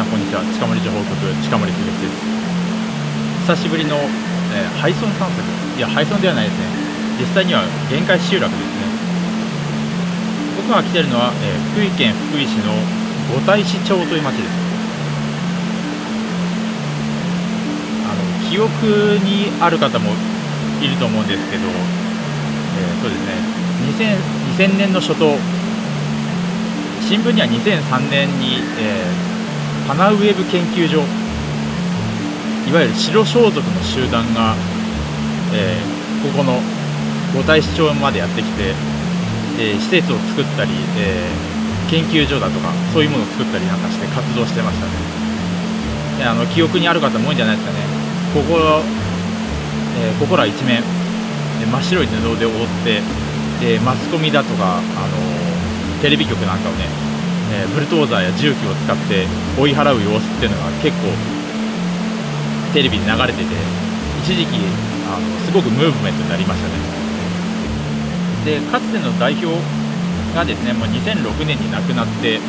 さんこんにちは。近森情報局近森秀樹です。久しぶりの、えー、ハイソン探索。いや、ハイソンではないですね。実際には限界集落ですね。僕が来てるのは、えー福井県福井市の五大市町という町です。あの記憶にある方もいると思うんですけど、えーそうですね。2000, 2000年の初頭。新聞には2003年に、えーパナウェブ研究所。いわゆる白装束の集団が、えーここの五大市町までやってきて、えー施設を作ったり、えー研究所だとかそういうものを作ったりなんかして活動してましたね。であの記憶にある方も多いんじゃないですかね。ここ,、えーここら一面真っ白い布で覆ってでマスコミだとか、あのテレビ局なんかをねえーブルドーザーや重機を使って追い払う様子っていうのが結構テレビで流れてて一時期あのすごくムーブメントになりましたね。でかつての代表がですねもう2006年に亡くなって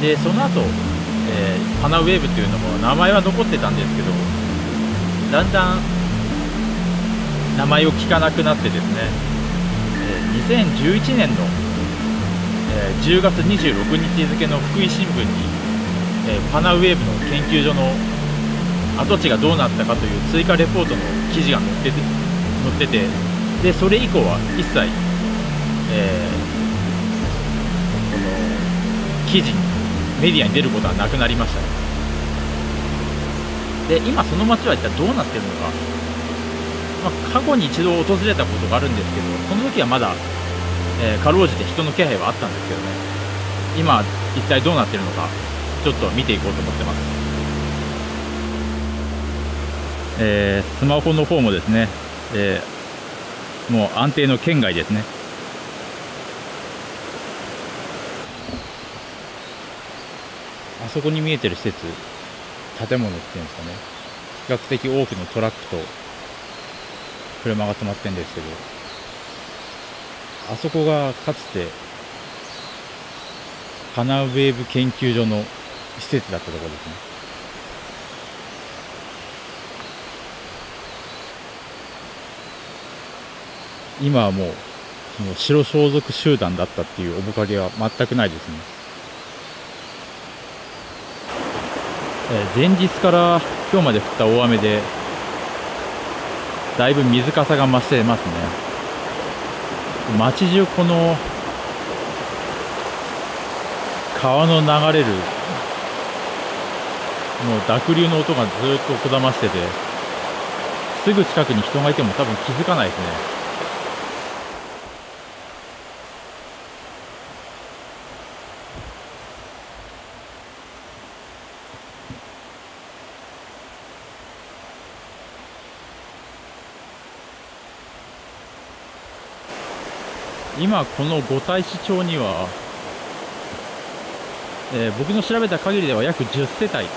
でその後、えーパナウェーブっていうのも名前は残ってたんですけどだんだん名前を聞かなくなってですね、2011年のえー10月26日付の福井新聞に、えーパナウェーブの研究所の跡地がどうなったかという追加レポートの記事が載ってて載っててでそれ以降は一切、えーこの記事にメディアに出ることはなくなりましたね。で今その街は一体どうなってるのか、まあ、過去に一度訪れたことがあるんですけどその時はまだえーかろうじて人の気配はあったんですけどね。今一体どうなってるのかちょっと見ていこうと思ってます、えースマホの方もですね、えーもう安定の圏外ですね。あそこに見えてる施設建物っていうんですかね。比較的多くのトラックと車が止まってるんですけど。あそこがかつてパナウェーブ研究所の施設だったところですね。今はもうその白装束集団だったっていう面影は全くないですね、えー前日から今日まで降った大雨でだいぶ水かさが増してますね。街中この川の流れるもう濁流の音がずっとこだましててすぐ近くに人がいても多分気づかないですね。今この五大市町には、えー僕の調べた限りでは約10世帯。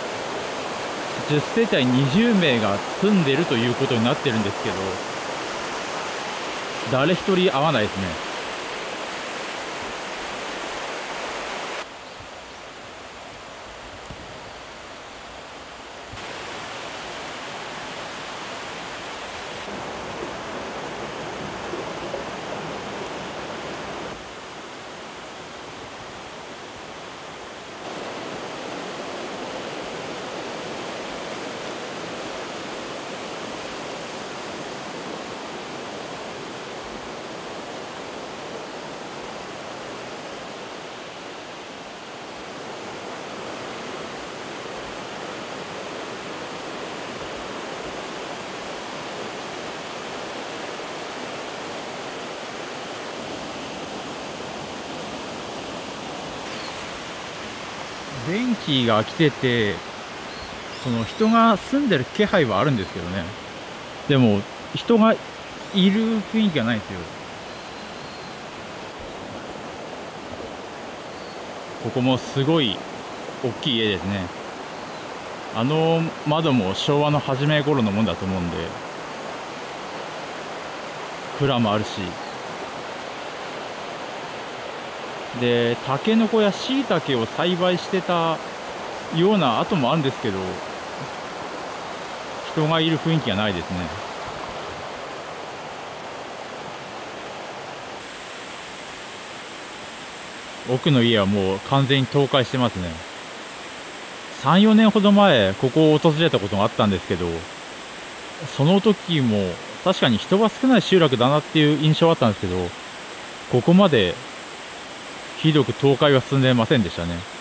10世帯20名が住んでるということになってるんですけど誰一人会わないですね。電気が来ててその人が住んでる気配はあるんですけどね。でも人がいる雰囲気がないんですよ。ここもすごい大きい家ですね。あの窓も昭和の初め頃のもんだと思うんで蔵もあるし。でタケノコやシイタケを栽培してたような跡もあるんですけど人がいる雰囲気がないですね。奥の家はもう完全に倒壊してますね。34年ほど前ここを訪れたことがあったんですけどその時も確かに人が少ない集落だなっていう印象はあったんですけどここまでひどく倒壊は進んでませんでしたね。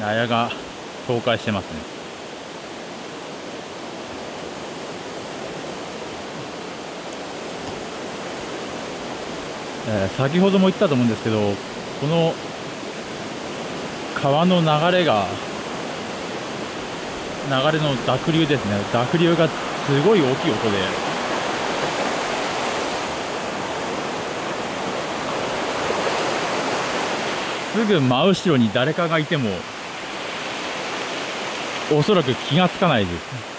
納屋が倒壊してますね。えー、先ほども言ったと思うんですけどこの川の流れが流れの濁流ですね。濁流がすごい大きい音で。すぐ真後ろに誰かがいてもおそらく気がつかないです。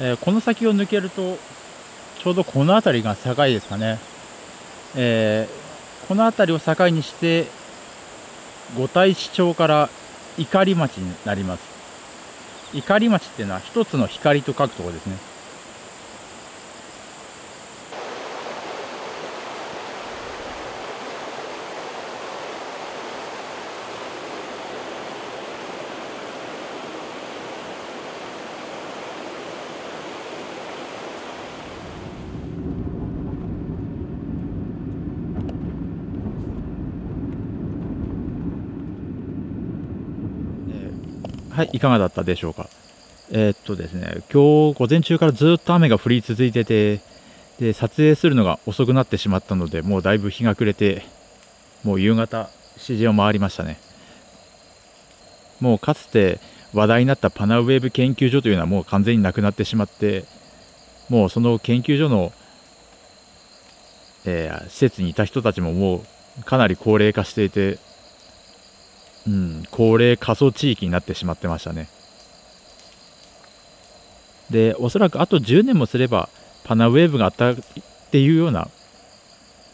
えー、この先を抜けるとちょうどこの辺りが境ですかね、えー、この辺りを境にして五大市町から碇町になります。碇町っていうのは一つの光と書くところですね。はい、いかがだったでしょうか？えー、っとですね、今日午前中からずっと雨が降り続いてて、で、撮影するのが遅くなってしまったので、もうだいぶ日が暮れて、もう夕方、7時を回りましたね。もうかつて話題になったパナウェーブ研究所というのはもう完全になくなってしまって、もうその研究所の、えー、施設にいた人たちももうかなり高齢化していて、うん、高齢過疎地域になってしまってましたね。で、おそらくあと10年もすれば、パナウェーブがあったっていうような、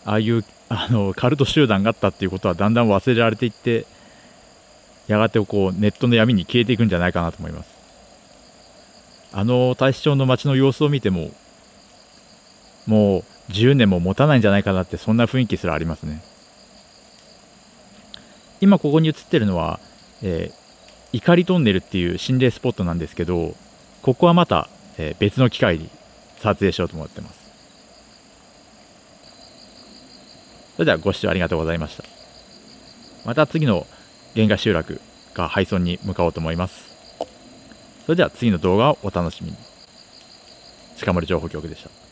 ああいうあのカルト集団があったっていうことはだんだん忘れられていって、やがてこうネットの闇に消えていくんじゃないかなと思います。あの大使町の街の様子を見ても、もう10年も持たないんじゃないかなって、そんな雰囲気すらありますね。今ここに映ってるのは、えー、怒りトンネルっていう心霊スポットなんですけど、ここはまた、えー、別の機会に撮影しようと思ってます。それではご視聴ありがとうございました。また次の原画集落が配送に向かおうと思います。それでは次の動画をお楽しみに。近森情報局でした。